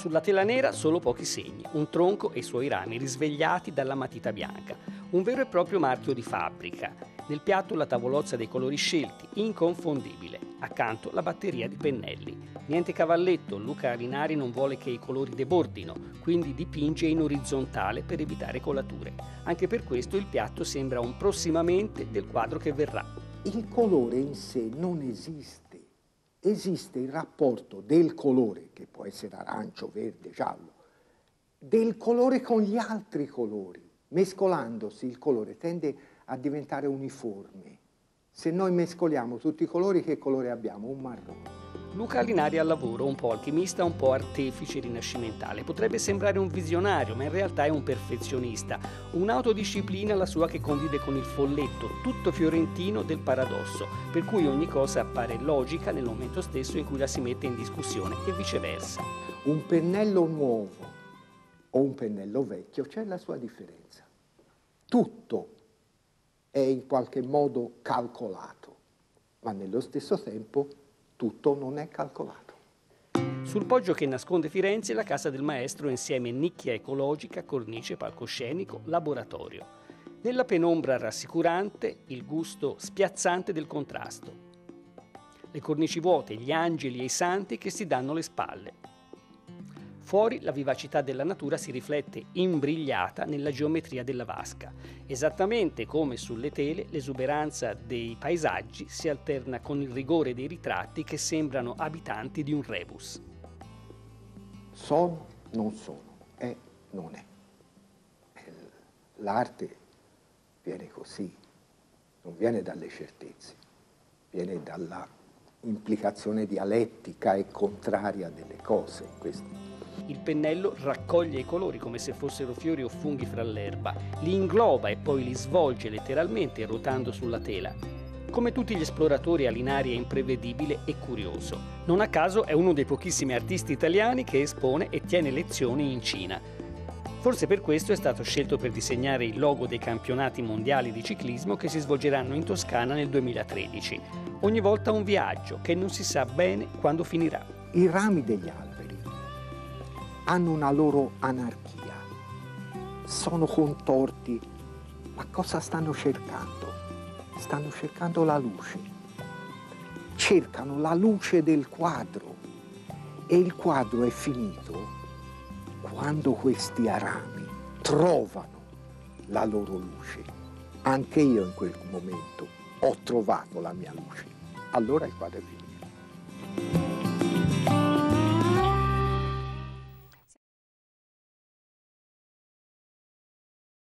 Sulla tela nera solo pochi segni, un tronco e i suoi rami risvegliati dalla matita bianca, un vero e proprio marchio di fabbrica. Nel piatto la tavolozza dei colori scelti, inconfondibile. Accanto la batteria di pennelli. Niente cavalletto, Luca Arinari non vuole che i colori debordino, quindi dipinge in orizzontale per evitare colature. Anche per questo il piatto sembra un prossimamente del quadro che verrà. Il colore in sé non esiste esiste il rapporto del colore, che può essere arancio, verde, giallo, del colore con gli altri colori. Mescolandosi il colore tende a diventare uniforme. Se noi mescoliamo tutti i colori, che colore abbiamo? Un marrone. Luca Alinari al lavoro, un po' alchimista, un po' artefice rinascimentale. Potrebbe sembrare un visionario, ma in realtà è un perfezionista. Un'autodisciplina la sua che convive con il folletto, tutto fiorentino del paradosso, per cui ogni cosa appare logica nel momento stesso in cui la si mette in discussione e viceversa. Un pennello nuovo o un pennello vecchio c'è la sua differenza. Tutto è in qualche modo calcolato, ma nello stesso tempo tutto non è calcolato. Sul poggio che nasconde Firenze la casa del maestro insieme nicchia ecologica, cornice, palcoscenico, laboratorio. Nella penombra rassicurante il gusto spiazzante del contrasto. Le cornici vuote, gli angeli e i santi che si danno le spalle. Fuori la vivacità della natura si riflette imbrigliata nella geometria della vasca. Esattamente come sulle tele, l'esuberanza dei paesaggi si alterna con il rigore dei ritratti che sembrano abitanti di un rebus. Sono, non sono, è, non è. L'arte viene così, non viene dalle certezze, viene dalla implicazione dialettica e contraria delle cose. Questo il pennello raccoglie i colori come se fossero fiori o funghi fra l'erba, li ingloba e poi li svolge letteralmente ruotando sulla tela. Come tutti gli esploratori Alinari è imprevedibile e curioso. Non a caso è uno dei pochissimi artisti italiani che espone e tiene lezioni in Cina. Forse per questo è stato scelto per disegnare il logo dei campionati mondiali di ciclismo che si svolgeranno in Toscana nel 2013. Ogni volta un viaggio che non si sa bene quando finirà. I rami degli alberi hanno una loro anarchia, sono contorti, ma cosa stanno cercando? Stanno cercando la luce, cercano la luce del quadro e il quadro è finito quando questi arami trovano la loro luce. Anche io in quel momento ho trovato la mia luce. Allora il quadro è finito.